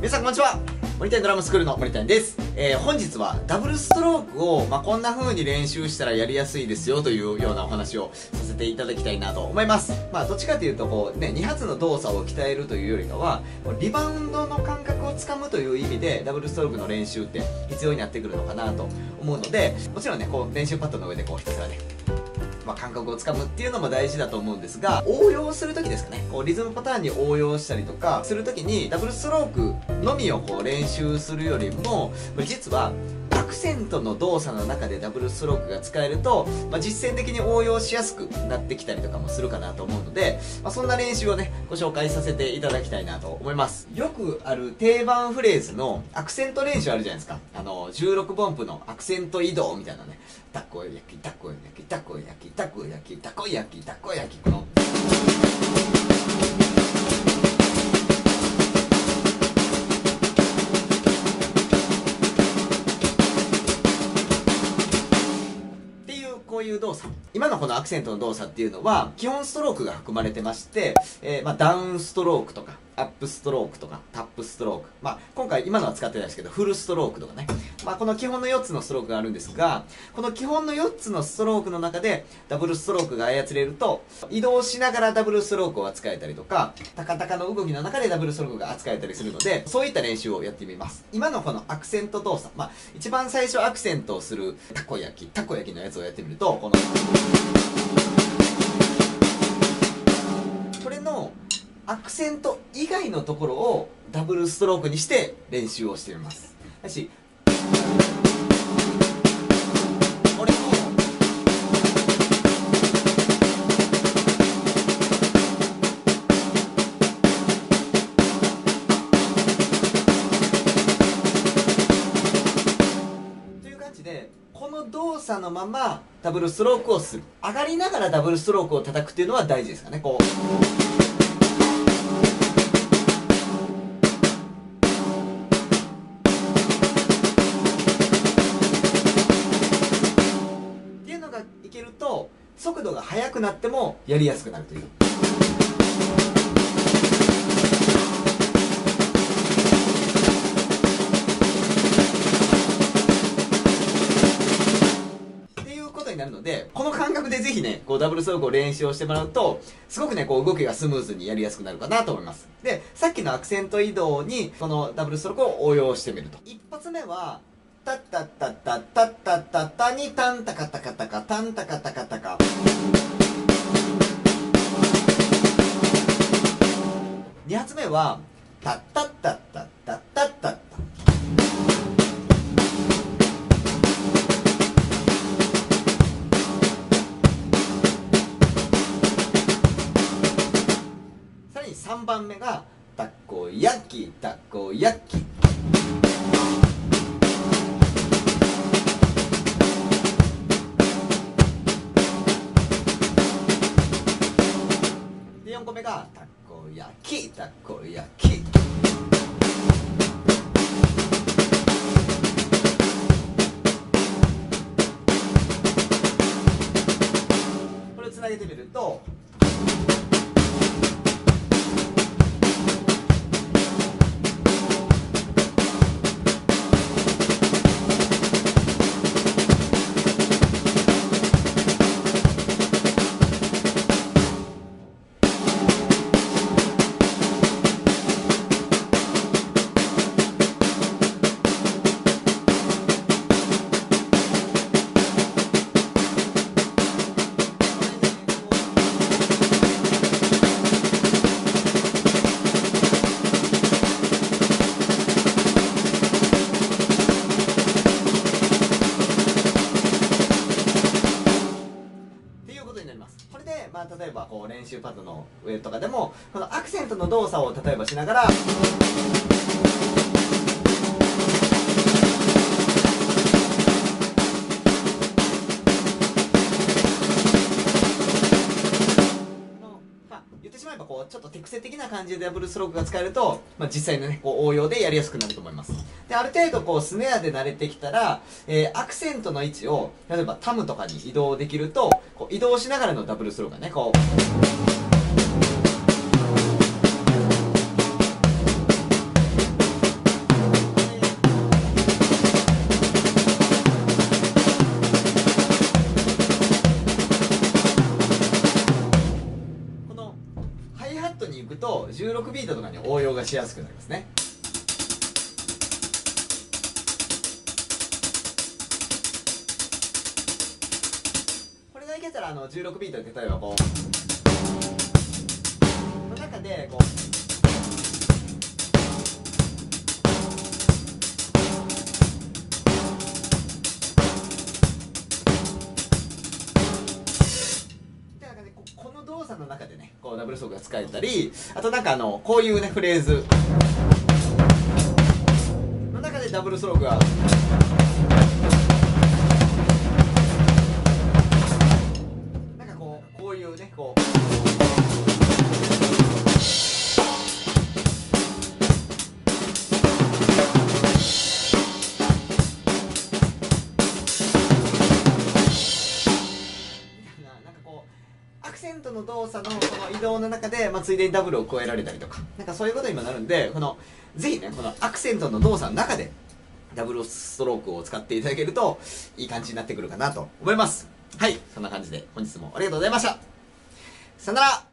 皆さんこんにちは。森谷ドラムスクールの森谷です、えー、本日はダブルストロークを、まあ、こんな風に練習したらやりやすいですよというようなお話をさせていただきたいなと思います。まあどっちかというとこうね2発の動作を鍛えるというよりかはリバウンドの感覚をつかむという意味でダブルストロークの練習って必要になってくるのかなと思うのでもちろんねこう練習パッドの上でこうひたすらねまあ、感覚をつかむっていうのも大事だと思うんですが応用する時ですかね。こうリズムパターンに応用したりとかする時にダブルストロークのみをこう練習するよりも実はアクセントの動作の中でダブルストロークが使えると、まあ、実践的に応用しやすくなってきたりとかもするかなと思うので、まあ、そんな練習をねご紹介させていただきたいなと思います。よくある定番フレーズのアクセント練習あるじゃないですか。あの16分音符のアクセント移動みたいなね。たこ焼きたこ焼きたこ焼きたこ焼きたこ焼きたこ焼き。この。っていうこういう動作。今のこのアクセントの動作っていうのは基本ストロークが含まれてまして、えー、まあ、ダウンストロークとかアップストロークとかタップストローク、まあ、今回今のは使ってないですけどフルストロークとかね、まあ、この基本の4つのストロークがあるんですがこの基本の4つのストロークの中でダブルストロークが操れると移動しながらダブルストロークを扱えたりとかタカタカの動きの中でダブルストロークが扱えたりするのでそういった練習をやってみます。今のこのアクセント動作、まあ、一番最初アクセントをするたこ焼きたこ焼きのやつをやってみるとこのアクセント以外のところをダブルストロークにして練習をしてみます。しこれもという感じでこの動作のままダブルストロークをする。上がりながらダブルストロークを叩くっていうのは大事ですかね。こう。くなってもやりやすくなるという。っていうことになるのでこの感覚でぜひねこうダブルストロ練習をしてもらうとすごくねこう動きがスムーズにやりやすくなるかなと思います。でさっきのアクセント移動にこのダブルストロークを応用してみると。一発目はタッタッタッタッタッタッタッタにタンタカタカタカタンタカタカは例えばこう練習パッドの上とかでもこのアクセントの動作を例えばしながら感じでダブルストロークが使えると、まあ、実際のねこう応用でやりやすくなると思います。である程度こうスネアで慣れてきたら、えーアクセントの位置を例えばタムとかに移動できるとこう移動しながらのダブルスロークがねこうと16ビートとかに応用がしやすくなりますね。これがいけたらあの16ビートで例えばこうの中でこうダブルソークが使えたりあとなんかあのこういうねフレーズの中でダブルスロークがの動作のその移動の中で、まあ、ついでにダブルを加えられたりとか。なんかそういうことにもなるんでこのぜひねこのアクセントの動作の中でダブルストロークを使っていただけるといい感じになってくるかなと思います。はいそんな感じで本日もありがとうございました。さよなら。